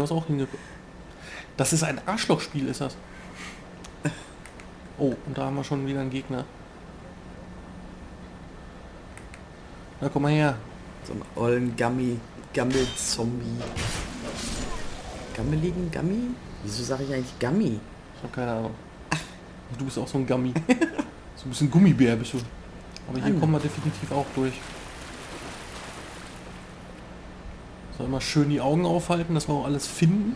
aus auch hingekommen. Das ist ein Arschlochspiel, ist das. Oh, und da haben wir schon wieder einen Gegner. Na, komm mal her. So einen ollen Gummi, Gammel-Zombie. Gammeligen Gummi? Wieso sage ich eigentlich Gummi? Ich habe keine Ahnung. Du bist auch so ein Gummi. so ein bisschen Gummibär bist du. Aber hier Mann. kommen wir definitiv auch durch. So immer schön die Augen aufhalten, dass wir auch alles finden.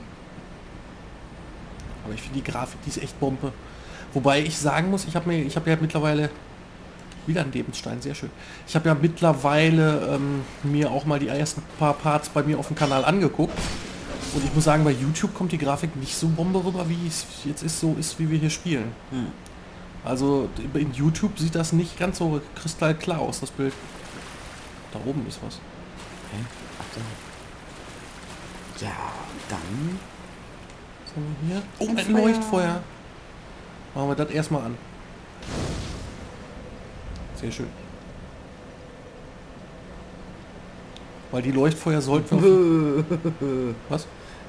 Aber ich finde die Grafik, die ist echt Bombe. Wobei ich sagen muss, ich habe mir, ich habe ja mittlerweile wieder ein Lebensstein, sehr schön. Ich habe ja mittlerweile ähm, mir auch mal die ersten paar Parts bei mir auf dem Kanal angeguckt. Und ich muss sagen, bei YouTube kommt die Grafik nicht so Bombe rüber, wie es jetzt ist, so ist, wie wir hier spielen. Hm. Also in YouTube sieht das nicht ganz so kristallklar aus, das Bild. Da oben ist was. Okay. Ja, dann. Was haben wir hier? Oh, Ein ein Feuer. Leuchtfeuer. Machen wir das erstmal an. Sehr schön. Weil die Leuchtfeuer sollten. Was?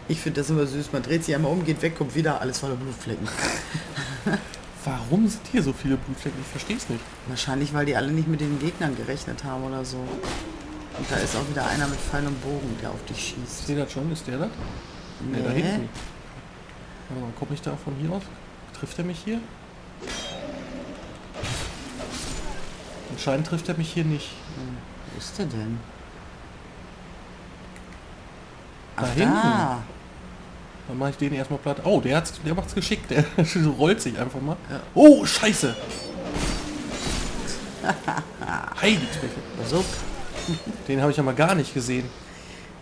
Ich finde das immer süß. Man dreht sich einmal um, geht weg, kommt wieder, alles voller Blutflecken. Warum sind hier so viele Blutflecken? Ich verstehe es nicht. Wahrscheinlich, weil die alle nicht mit den Gegnern gerechnet haben oder so. Und da ist auch wieder einer mit Pfeil und Bogen, der auf dich Ich schießt. sehe das schon. Ist der das? Nee, da hinten. Warte mal, komme ich da von hier aus? Trifft er mich hier? Anscheinend trifft er mich hier nicht. Hm, Wo ist der denn? Da Ach, hinten. da. Dann mache ich den erstmal platt. Oh, der hat's, der macht's geschickt. Der rollt sich einfach mal. Ja. Oh, scheiße. Heiligtüte. So. Den habe ich ja mal gar nicht gesehen.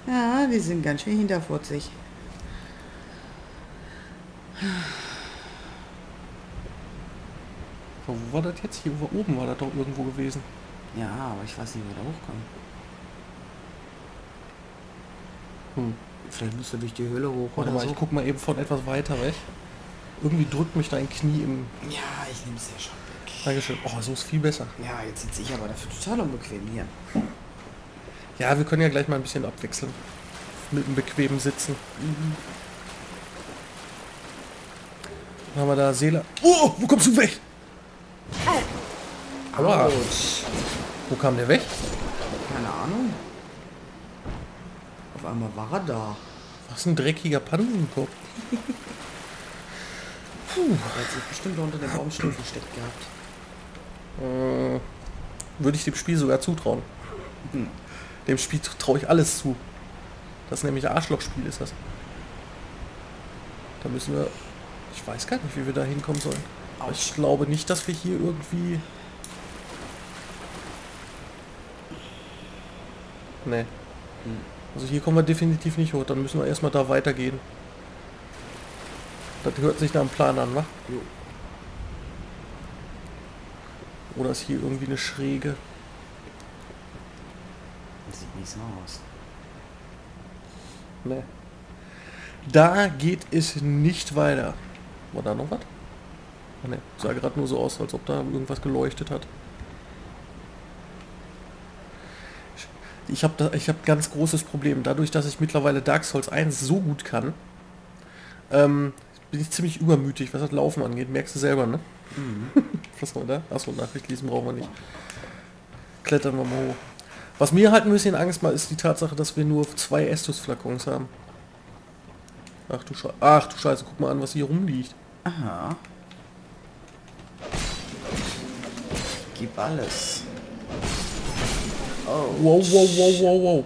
Ja, die sind ganz schön hinterfurzig. So, wo war das jetzt? Hier oben war das doch irgendwo gewesen. Ja, aber ich weiß nicht, wo der hochkommt. Hm. Vielleicht musst du durch die Höhle hoch Warte oder mal, so. ich guck mal eben von etwas weiter weg. Irgendwie drückt mich dein Knie im... Ja, ich nehme es ja schon weg. Dankeschön. Oh, so ist viel besser. Ja, jetzt sitze ich aber dafür total unbequem hier. Ja, wir können ja gleich mal ein bisschen abwechseln. Mit dem bequemen Sitzen. Dann haben wir da Seele... Oh, wo kommst du weg? Aua. Autsch. Wo kam der weg? Keine Ahnung. Auf einmal war er da. Was ein dreckiger Pansenkopf. Puh. Er hat sich bestimmt unter dem Baumstuhl versteckt gehabt. Äh, würde ich dem Spiel sogar zutrauen. Hm. Dem Spiel traue ich alles zu. Das ist nämlich ein Arschlochspiel ist das. Da müssen wir... Ich weiß gar nicht, wie wir da hinkommen sollen. Aber ich glaube nicht, dass wir hier irgendwie... Nee. Hm. Also hier kommen wir definitiv nicht hoch. Dann müssen wir erstmal da weitergehen. Das hört sich nach einem Plan an, wa? Jo. Oder ist hier irgendwie eine Schräge? Aus. Nee. Da geht es nicht weiter. War da noch was? Oh, ne, sah gerade nur so aus, als ob da irgendwas geleuchtet hat. Ich habe da, ich habe ganz großes Problem. Dadurch, dass ich mittlerweile Dark Souls 1 so gut kann, ähm, bin ich ziemlich übermütig, was das Laufen angeht. Merkst du selber, ne? Was haben wir da? Achso, Nachricht lesen brauchen wir nicht. Klettern wir mal hoch. Was mir halt ein bisschen Angst macht, ist die Tatsache, dass wir nur zwei Estus-Flakons haben. Ach du Scheiße. Ach du Scheiße, guck mal an, was hier rumliegt. Aha. Gib alles. Oh. Wow, wow, wow, wow, wow.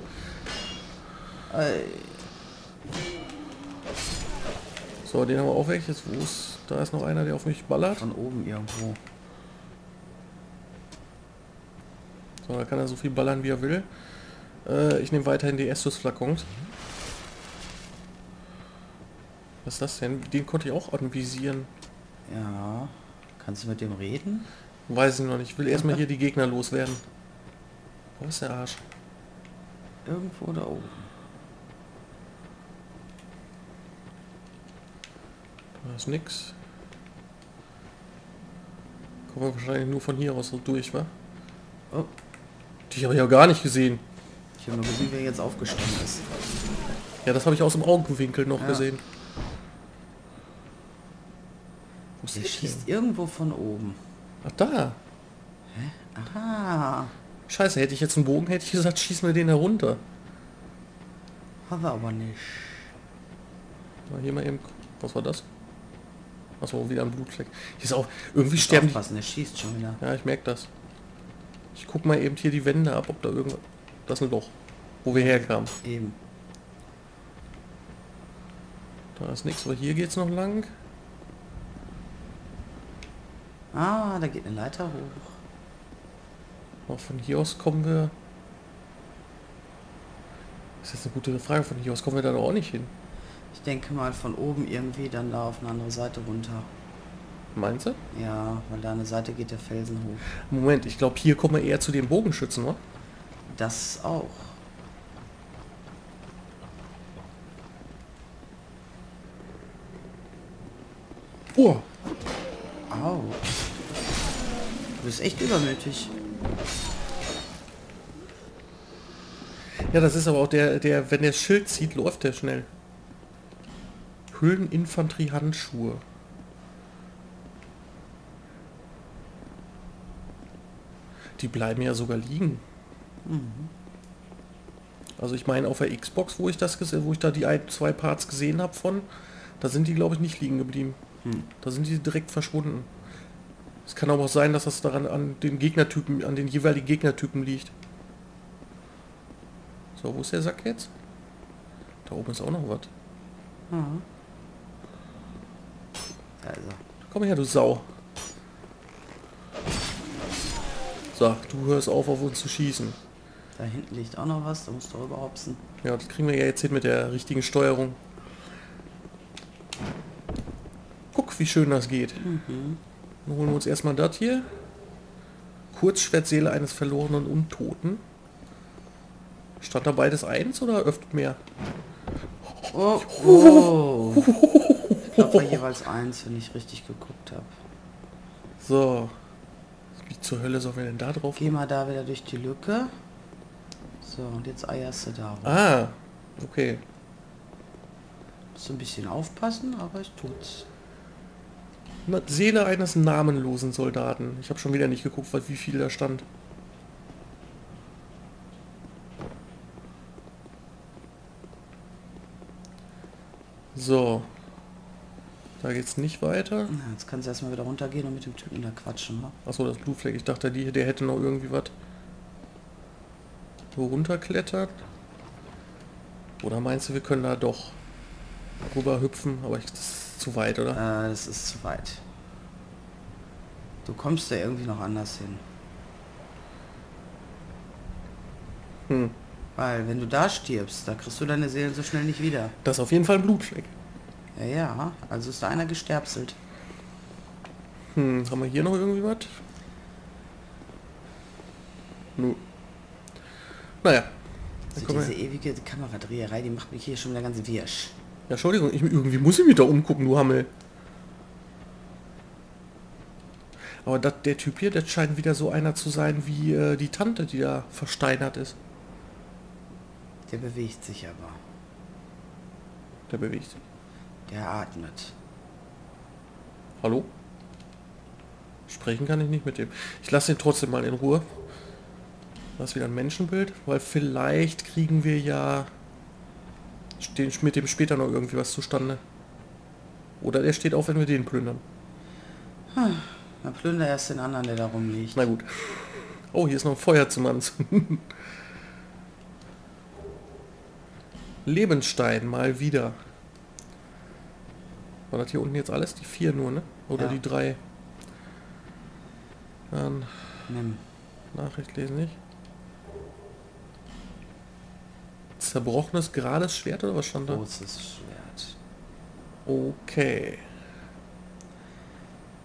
Ey. So, den haben wir auch weg. Jetzt, wo ist... Da ist noch einer, der auf mich ballert. Von oben irgendwo. So, da kann er so viel ballern, wie er will. Äh, ich nehme weiterhin die Estus-Flakons. Was ist das denn? Den konnte ich auch anvisieren. Ja. Kannst du mit dem reden? Weiß ich noch nicht. Ich will erstmal hier die Gegner loswerden. Wo ist der Arsch? Irgendwo da oben. Da ist nix. Kommen wir wahrscheinlich nur von hier aus so durch, wa? Oh. Die habe ich ja gar nicht gesehen. Ich habe nur gesehen, wer jetzt aufgestanden ist. Ja, das habe ich aus dem Augenwinkel noch Ja. gesehen. Wo ist Der schießt denn? irgendwo von oben. Ach da. Aha. Scheiße, hätte ich jetzt einen Bogen, hätte ich gesagt, schieß mir den herunter. Hat er aber nicht. Mal hier mal eben. Was war das? Achso, wieder ein Blutfleck. Hier ist auch. Irgendwie sterben. Aufpassen, der schießt schon wieder. Ja, ich merke das. Ich guck mal eben hier die Wände ab, ob da irgendwas. Das ist ein Loch. Wo wir herkamen. Eben. Da ist nichts, aber hier geht's noch lang. Ah, da geht eine Leiter hoch. Auch von hier aus kommen wir. Das ist jetzt eine gute Frage. Von hier aus kommen wir da doch auch nicht hin. Ich denke mal von oben irgendwie dann da auf eine andere Seite runter. Meinst du? Ja, weil da eine Seite geht der Felsen hoch. Moment, ich glaube, hier kommen wir eher zu den Bogenschützen, oder? Das auch. Oh, Au. Du bist echt übermütig. Ja, das ist aber auch der, der, wenn der Schild zieht, läuft der schnell. Hülleninfanterie-Handschuhe. Die bleiben ja sogar liegen. Also ich meine auf der Xbox, wo ich das gesehen, wo ich da die ein, zwei Parts gesehen habe von, da sind die glaube ich nicht liegen geblieben. Hm. Da sind die direkt verschwunden. Es kann aber auch sein, dass das daran an den Gegnertypen, an den jeweiligen Gegnertypen liegt. So, wo ist der Sack jetzt? Da oben ist auch noch was. Ist er. Komm her, du Sau. So, du hörst auf, auf uns zu schießen. Da hinten liegt auch noch was, da musst du rüber hopsen. Ja, das kriegen wir ja jetzt hin mit der richtigen Steuerung. Guck, wie schön das geht. Mhm. Dann holen wir uns erstmal das hier. Kurzschwertseele eines verlorenen Untoten. Stand da beides eins oder öfter mehr? Oh, oh. Ich glaube jeweils eins, wenn ich richtig geguckt habe. So. Zur Hölle sollen wir denn da drauf? Geh mal da wieder durch die Lücke. So, und jetzt eierst du da rum. Ah, okay. Du ein bisschen aufpassen, aber ich tut's. Seele eines namenlosen Soldaten. Ich habe schon wieder nicht geguckt, wie viel da stand. So. Da geht's nicht weiter. Na, jetzt kannst du erstmal wieder runtergehen und mit dem Typen da quatschen. Ne? Achso, das Blutfleck. Ich dachte, die, der hätte noch irgendwie was. So runterklettert. Oder meinst du, wir können da doch rüber hüpfen? Aber ich, das ist zu weit, oder? Äh, das ist zu weit. Du kommst da irgendwie noch anders hin. Hm. Weil wenn du da stirbst, da kriegst du deine Seelen so schnell nicht wieder. Das ist auf jeden Fall ein Blutfleck. Ja, also ist da einer gesterbselt. Hm, haben wir hier noch irgendwie was? Nö. Naja. Also diese ewige Kameradreherei, die macht mich hier schon wieder ganz wirsch. Ja, Entschuldigung, ich, irgendwie muss ich mich da umgucken, du Hammel. Aber dat, der Typ hier, das scheint wieder so einer zu sein wie äh, die Tante, die da versteinert ist. Der bewegt sich aber. Der bewegt sich. Der atmet. Hallo? Sprechen kann ich nicht mit dem. Ich lasse ihn trotzdem mal in Ruhe. Das ist wieder ein Menschenbild, weil vielleicht kriegen wir ja den, mit dem später noch irgendwie was zustande. Oder der steht auf, wenn wir den plündern. Dann plünder erst den anderen, der da rumliegt. Na gut. Oh, hier ist noch ein Feuer zum Anzünden. Lebensstein mal wieder. War das hier unten jetzt alles? Die vier nur, ne? Oder Ja. die drei? Dann Nimm. Nachricht lesen nicht. Zerbrochenes gerades Schwert oder was stand da? Großes Schwert. Okay.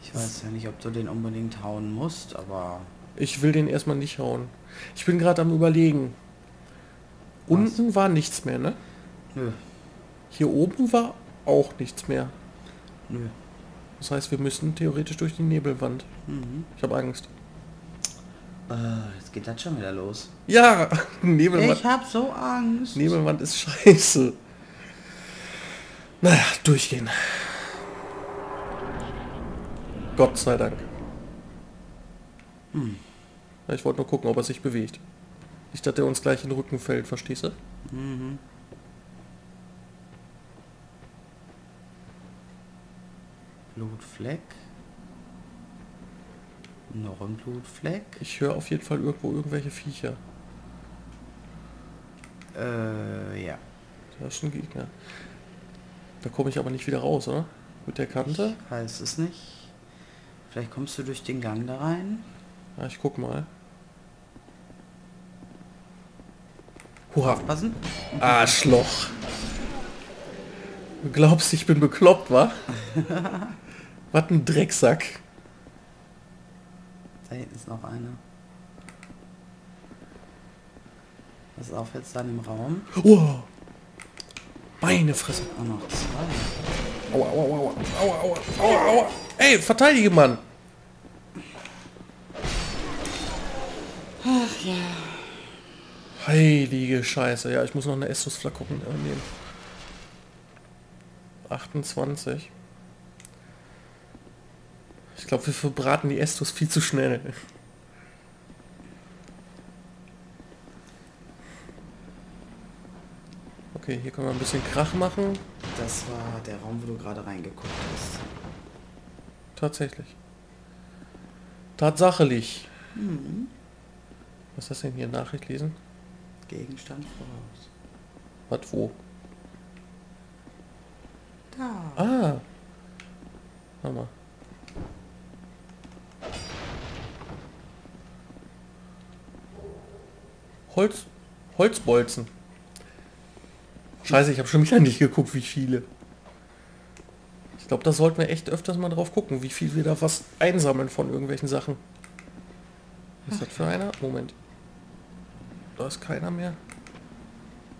Ich weiß ja nicht, ob du den unbedingt hauen musst, aber Ich will den erstmal nicht hauen. Ich bin gerade am überlegen. Unten war nichts mehr, ne? nö, Hier oben war auch nichts mehr. Nö. Das heißt, wir müssen theoretisch durch die Nebelwand. Mhm. Ich habe Angst. Äh, jetzt geht das schon wieder los. Ja, Nebelwand. Ich hab so Angst. Nebelwand ist scheiße. Naja, durchgehen. Gott sei Dank. Hm. Ich wollte nur gucken, ob er sich bewegt. Nicht, dass er uns gleich in den Rücken fällt, verstehst du? Mhm. Blutfleck. Noch ein Blutfleck. Ich höre auf jeden Fall irgendwo irgendwelche Viecher. Äh, ja. Da ist ein Gegner. Da komme ich aber nicht wieder raus, oder? Mit der Kante? Ich weiß es nicht. Vielleicht kommst du durch den Gang da rein. Ja, ich guck mal. Hurra. Aufpassen. Arschloch. Du glaubst, ich bin bekloppt, wa? Was ein Drecksack. Da hinten ist noch einer. Pass auf jetzt dann im Raum. Oh. Meine Fresse. Auch noch zwei. Aua, aua, aua, aua, aua, aua, aua. Ey, verteidige, Mann. Ach ja. Heilige Scheiße. Ja, ich muss noch eine Estus-Flak gucken, äh, nehmen. 28. Ich glaube, wir verbraten die Estus viel zu schnell. Okay, hier können wir ein bisschen Krach machen. Das war der Raum, wo du gerade reingeguckt hast. Tatsächlich. Tatsächlich. Hm. Was ist das denn hier? Nachricht lesen? Gegenstand voraus. Was wo? Da. Ah. Warte Holz. Holzbolzen. Scheiße, ich habe schon wieder nicht geguckt, wie viele. Ich glaube, da sollten wir echt öfters mal drauf gucken, wie viel wir da was einsammeln von irgendwelchen Sachen. Was ist das für einer? Moment. Da ist keiner mehr.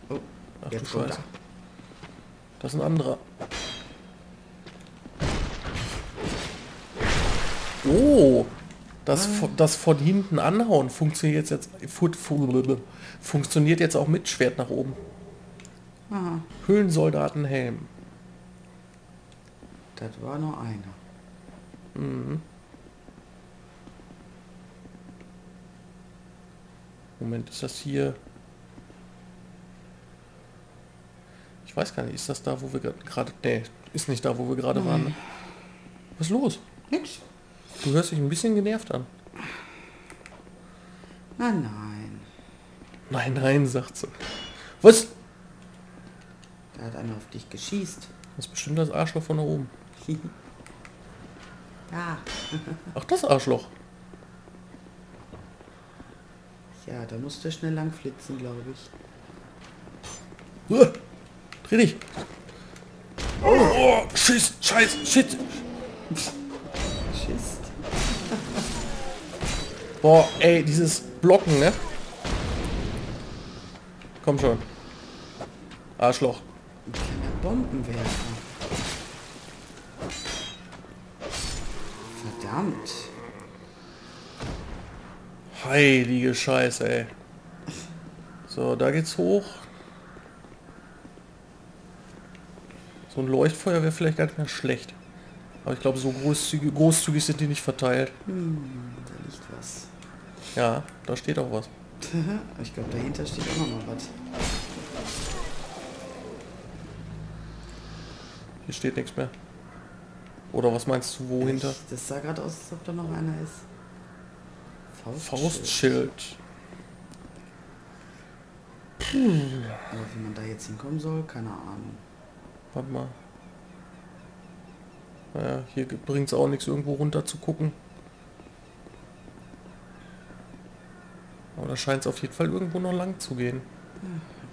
Oh, Ach du Scheiße. runter. Das ist ein anderer. Oh, das, Ah. von- das von hinten anhauen funktioniert jetzt, fu- fu- funktioniert jetzt auch mit Schwert nach oben. Aha. Höhlensoldatenhelm. Das war nur einer. Mhm. Moment, ist das hier? Ich weiß gar nicht, ist das da, wo wir gerade... Nee, ist nicht da, wo wir gerade waren. Was ist los? Nix. Du hörst dich ein bisschen genervt an. Na nein. Nein, nein, sagt sie. Was? Da hat einer auf dich geschießt. Das ist bestimmt das Arschloch von da oben. ja. Ach, das Arschloch. Ja, da musst du schnell lang flitzen, glaube ich. Uah, dreh dich. Oh, oh, Schiss, Scheiß, Shit. Schiss. Boah, ey, dieses Blocken, ne? Komm schon. Arschloch. Bombenwerfer. Verdammt. Heilige Scheiße, ey. So, da geht's hoch. So ein Leuchtfeuer wäre vielleicht gar nicht mehr schlecht. Aber ich glaube, so großzügig, großzügig sind die nicht verteilt. Hm, da liegt was. Ja, da steht auch was. ich glaube, dahinter steht auch noch mal was. Hier steht nichts mehr. Oder was meinst du, wo hinter? Ich, das sah gerade aus, als ob da noch einer ist. Faustschild. Faustschild. Aber wie man da jetzt hinkommen soll, keine Ahnung. Warte mal. Naja, hier bringt es auch nichts, irgendwo runter zu gucken. Aber da scheint es auf jeden Fall irgendwo noch lang zu gehen.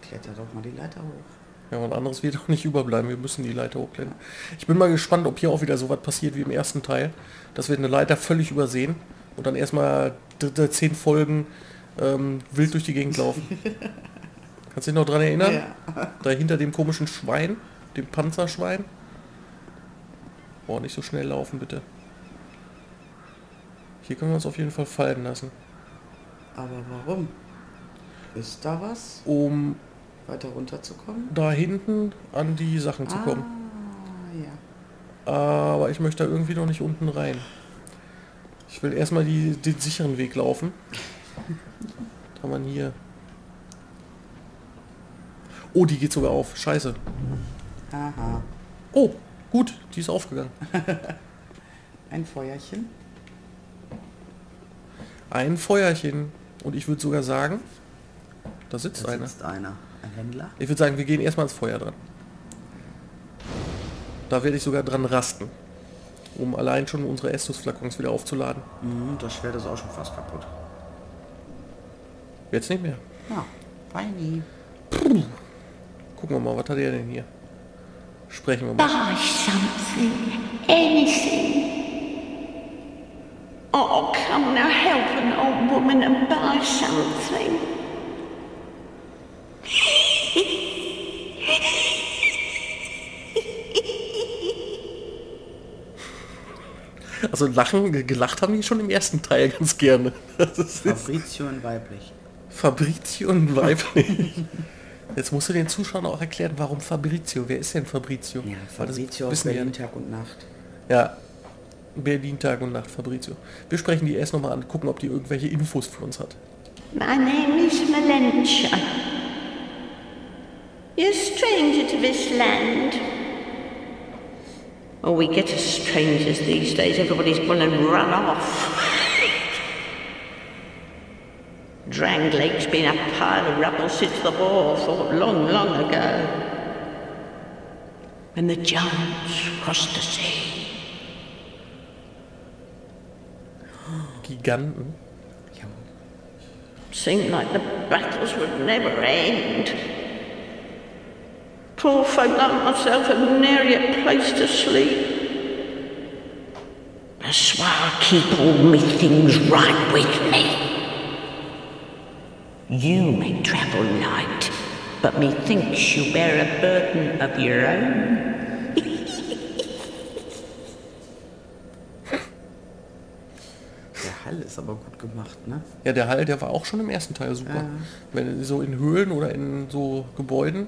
Kletter doch mal die Leiter hoch. Ja, und anderes wird auch nicht überbleiben. Wir müssen die Leiter hochklettern. Ich bin mal gespannt, ob hier auch wieder so was passiert wie im ersten Teil. Dass wir eine Leiter völlig übersehen und dann erstmal d- d- zehn Folgen ähm, wild durch die Gegend laufen. Kannst du dich noch dran erinnern? Ja. Da hinter dem komischen Schwein, dem Panzerschwein. Boah, nicht so schnell laufen, bitte. Hier können wir uns auf jeden Fall fallen lassen. Aber warum? Ist da was? Um Weiter runterzukommen? da hinten an die Sachen zu kommen. Ah, ja. Aber ich möchte da irgendwie noch nicht unten rein. Ich will erstmal die, den sicheren Weg laufen. Kann man hier... Oh, die geht sogar auf. Scheiße. Haha. Oh, gut, die ist aufgegangen. Ein Feuerchen. Ein Feuerchen. Und ich würde sogar sagen, da sitzt Da einer. sitzt einer. Ein Händler. Ich würde sagen, wir gehen erstmal ins Feuer dran. Da werde ich sogar dran rasten. Um allein schon unsere Estus-Flakons wieder aufzuladen. Mhm, das Schwert ist auch schon fast kaputt. Jetzt nicht mehr. Ja, feini. Gucken wir mal, was hat er denn hier? Sprechen wir mal. Buy something, anything. Oh, come now, help an old woman and buy something. Also lachen, ge- gelacht haben die schon im ersten Teil ganz gerne. Fabrizio in weiblich. Fabrizio und weiblich. Jetzt musst du den Zuschauern auch erklären, warum Fabrizio. Wer ist denn Fabrizio? Ja, Fabrizio aus ja Berlin nicht. Tag und Nacht. Ja, Berlin Tag und Nacht, Fabrizio. Wir sprechen die erst nochmal an, gucken, ob die irgendwelche Infos für uns hat. My name is Melentia. You're a stranger to this land. Oh, we get as strangers these days. Everybody's gone and run off. Drang Lake's been a pile of rubble since the war fought long, long ago. When the giants crossed the sea. Giganten. Ja, Seemed like the battles would never end. Poor folk like myself have nary a place to sleep. That's why I keep all me things right with me. You may travel light, but methinks you bear a burden of your own. Ist aber gut gemacht, ne? Ja, der Hall, der war auch schon im ersten Teil super. Wenn so in Höhlen oder in so Gebäuden.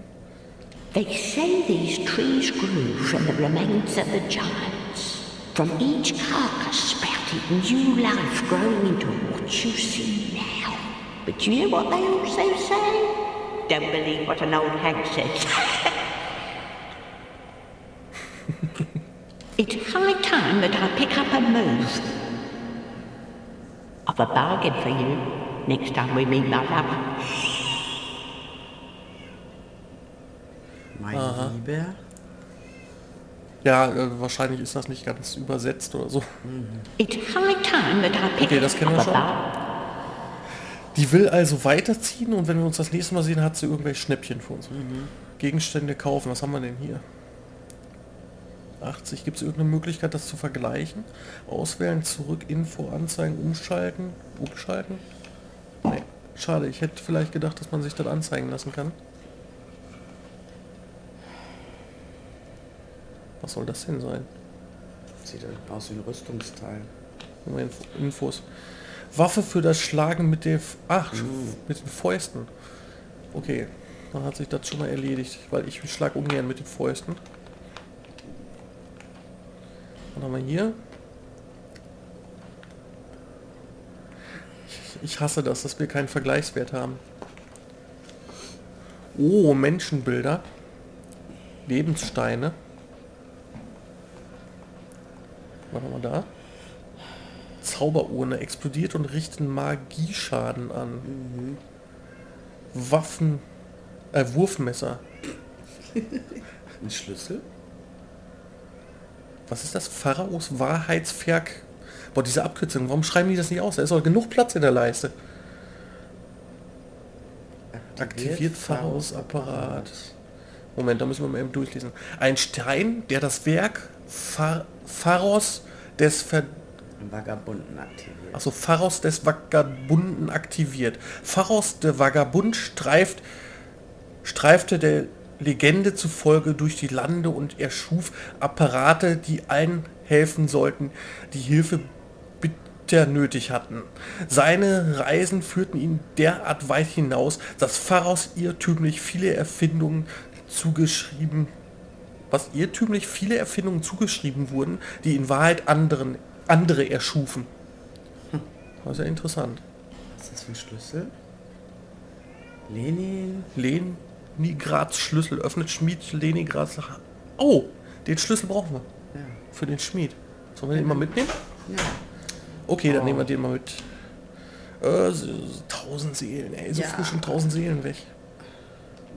They say these trees grew from the remains of the giants. From each carcass sprouted new life growing into what you see now. But you know what they also say? Don't believe what an old hag says. it's high time that I pick up and move. I've a bargain for you next time we meet, my love. Mein Lieber. Ja, äh, wahrscheinlich ist das nicht ganz übersetzt oder so. It's high time that I pick Okay, das kennen wir schon. Die will also weiterziehen und wenn wir uns das nächste Mal sehen, hat sie irgendwelche Schnäppchen für uns. Gegenstände kaufen. Was haben wir denn hier? 80. Gibt es irgendeine Möglichkeit, das zu vergleichen? Auswählen, zurück, Info, Anzeigen, umschalten, umschalten? Nee. Schade, ich hätte vielleicht gedacht, dass man sich das anzeigen lassen kann. Was soll das denn sein? Sieht aus wie ein Rüstungsteil. Moment, Infos. Waffe für das Schlagen mit der... F Ach, mit den Fäusten. Okay, dann hat sich das schon mal erledigt, weil ich schlag ungern mit den Fäusten. Was haben wir hier? Ich, hasse das, dass wir keinen Vergleichswert haben. Oh, Menschenbilder. Lebenssteine. Was haben wir da? Zauberurne explodiert und richtet Magieschaden an. Waffen, äh, Wurfmesser. Ein Schlüssel? Was ist das? Pharaos Wahrheitswerk. Boah, diese Abkürzung, warum schreiben die das nicht aus? Da ist doch genug Platz in der Leiste. Aktiviert Pharaos Apparat. Moment, da müssen wir mal eben durchlesen. Ein Stein, der das Werk Phar Pharos des Ver Vagabunden aktiviert. Achso, Pharos des Vagabunden aktiviert. Pharos der Vagabund streift, streifte der Legende zufolge durch die Lande und erschuf Apparate, die allen helfen sollten, die Hilfe bitter nötig hatten. Seine Reisen führten ihn derart weit hinaus, dass Pharos irrtümlich viele Erfindungen zugeschrieben was irrtümlich viele Erfindungen zugeschrieben wurden, die in Wahrheit anderen, andere erschufen. Das ist ja interessant. Was ist das für ein Schlüssel? Lenin? Leningrads Schlüssel öffnet Schmied Leningrads... Oh, den Schlüssel brauchen wir Ja. für den Schmied. Sollen wir den mal mitnehmen? Ja. Okay, dann Oh. nehmen wir den mal mit. Äh, so- so tausend Seelen, ey, so Ja. früh schon tausend Seelen weg.